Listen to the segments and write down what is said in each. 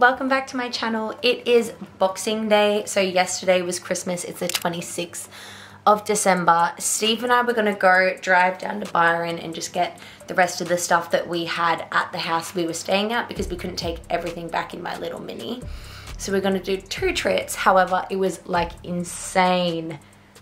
welcome back to my channel. It is Boxing Day, so yesterday was Christmas. It's the 26th of December. Steve and I were gonna go drive down to Byron and just get the rest of the stuff that we had at the house we were staying at because we couldn't take everything back in my little mini. So we're gonna do two trips. However, it was like insane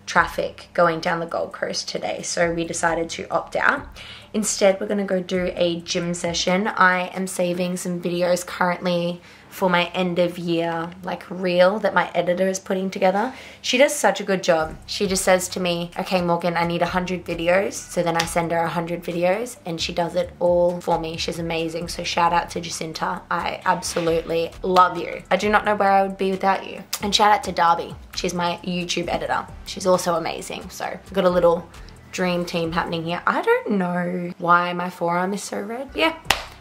traffic going down the Gold Coast today. So we decided to opt out. Instead, we're gonna go do a gym session. I am saving some videos currently for my end of year like reel that my editor is putting together. She does such a good job. She just says to me, okay, Morgan, I need 100 videos. So then I send her 100 videos and she does it all for me. She's amazing. So shout out to Jacinta. I absolutely love you. I do not know where I would be without you. And shout out to Darby. She's my YouTube editor. She's also amazing. So I've got a little dream team happening here. I don't know why my forearm is so red. Yeah,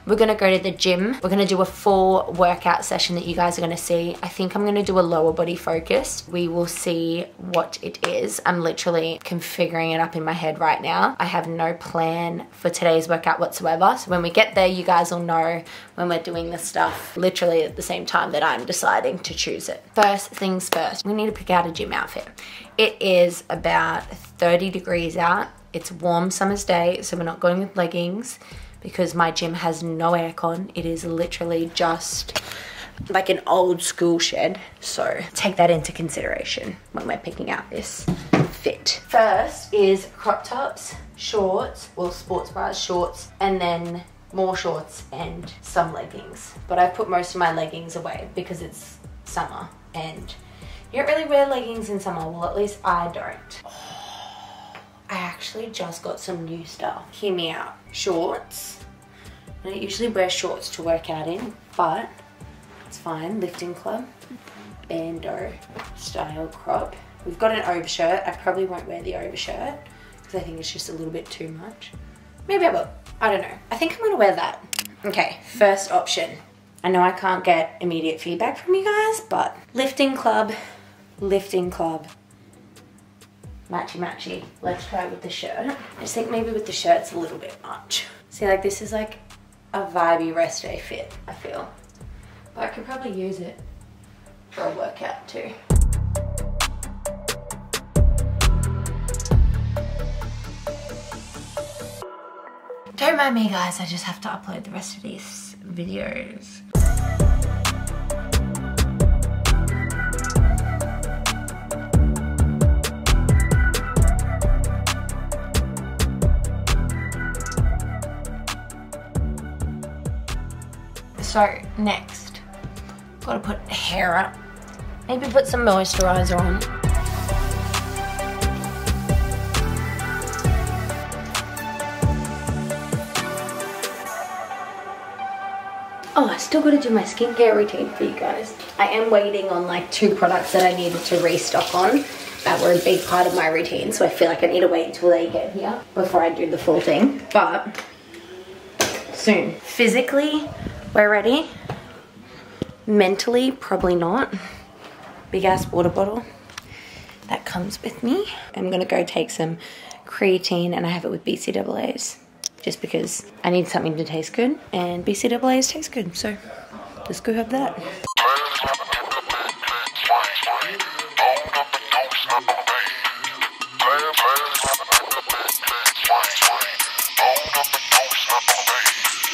we're gonna go to the gym. We're gonna do a full workout session that you guys are gonna see. I think I'm gonna do a lower body focus. We will see what it is. I'm literally configuring it up in my head right now. I have no plan for today's workout whatsoever. So when we get there, you guys will know when we're doing this stuff literally at the same time that I'm deciding to choose it. First things first, we need to pick out a gym outfit. It is about 30 degrees out. It's warm summer's day, so we're not going with leggings because my gym has no aircon. It is literally just like an old school shed. So take that into consideration when we're picking out this fit. First is crop tops, shorts, well sports bras, shorts, and then more shorts and some leggings. But I put most of my leggings away because it's summer and you don't really wear leggings in summer. Well, at least I don't. I actually just got some new stuff. Hear me out. Shorts. I don't usually wear shorts to work out in, but it's fine. Lifting club. Bandeau style crop. We've got an overshirt. I probably won't wear the overshirt because I think it's just a little bit too much. Maybe I will. I don't know. I think I'm gonna wear that. Okay, first option. I know I can't get immediate feedback from you guys, but lifting club, lifting club, matchy matchy. Let's try with the shirt. I just think maybe with the shirt it's a little bit much. See, like this is like a vibey rest day fit, I feel. But I could probably use it for a workout too. Don't mind me guys, I just have to upload the rest of these videos. So next, gotta put hair up. Maybe put some moisturizer on. Oh, I still gotta do my skincare routine for you guys. I am waiting on like two products that I needed to restock on that were a big part of my routine, so I feel like I need to wait until they get here before I do the full thing. But soon. Physically, we're ready. Mentally, probably not. Big ass water bottle that comes with me. I'm gonna go take some creatine and I have it with BCAAs just because I need something to taste good and BCAAs taste good. So let's go have that.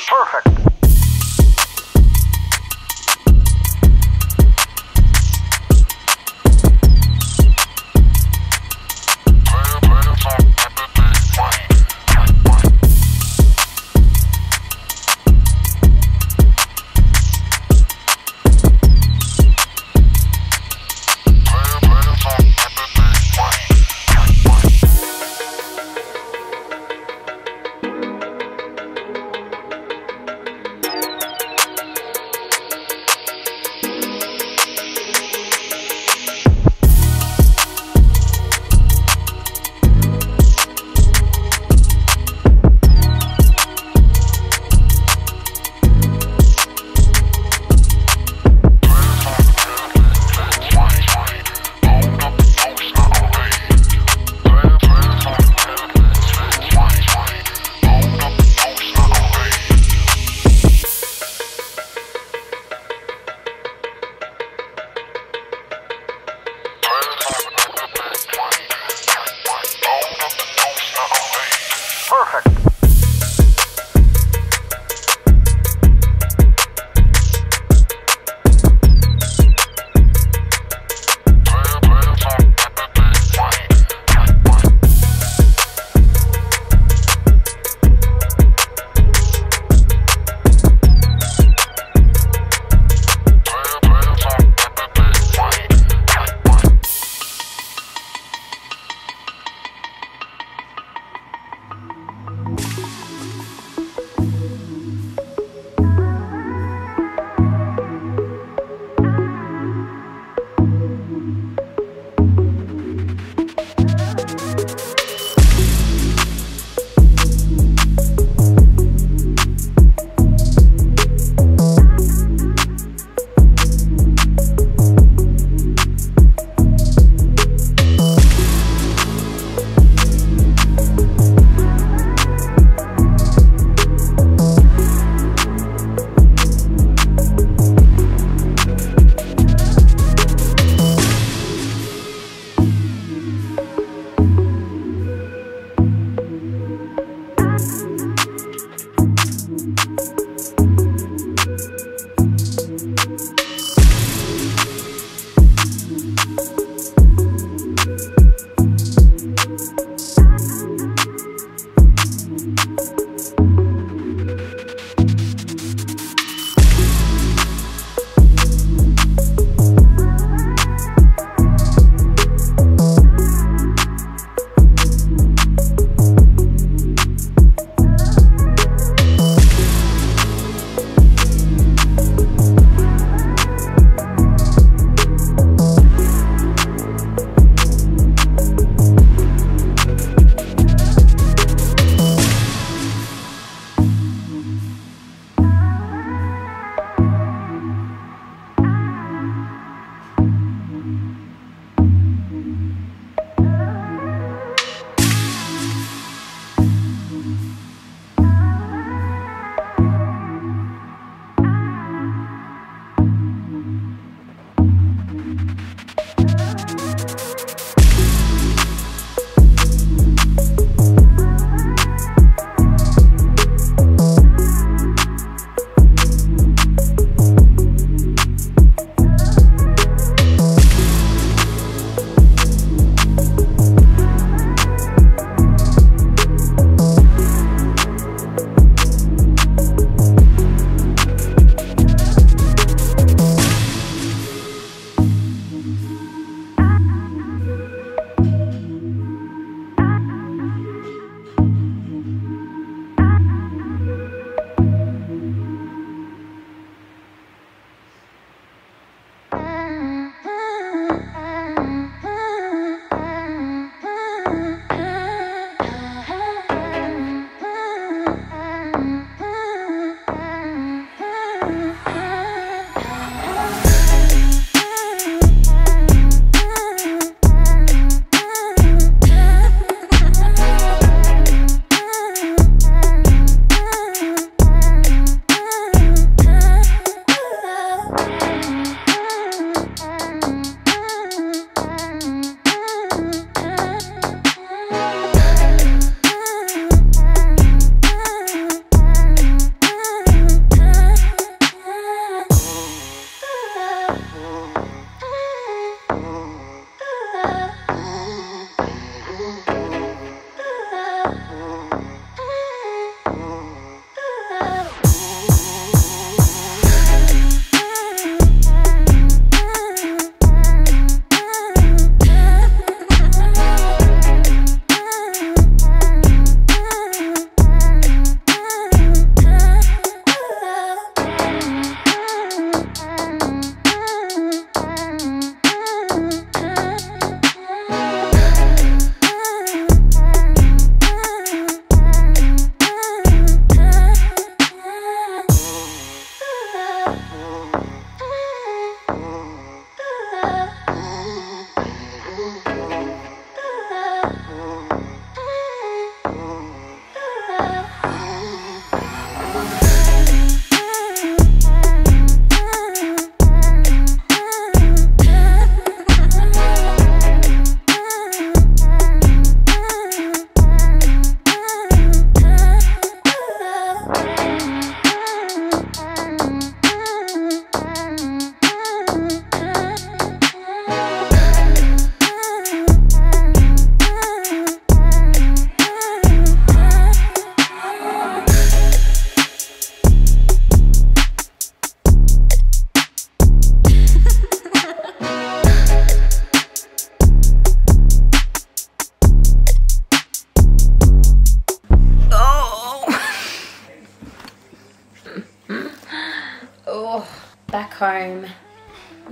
Perfect.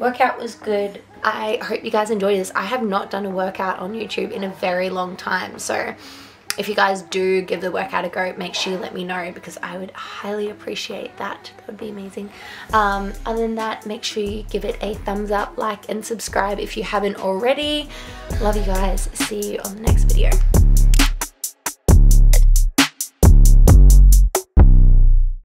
Workout was good. I hope you guys enjoyed this. I have not done a workout on YouTube in a very long time. So if you guys do give the workout a go, make sure you let me know because I would highly appreciate that. That would be amazing. Um, other than that, make sure you give it a thumbs up, like, and subscribe if you haven't already. Love you guys. See you on the next video.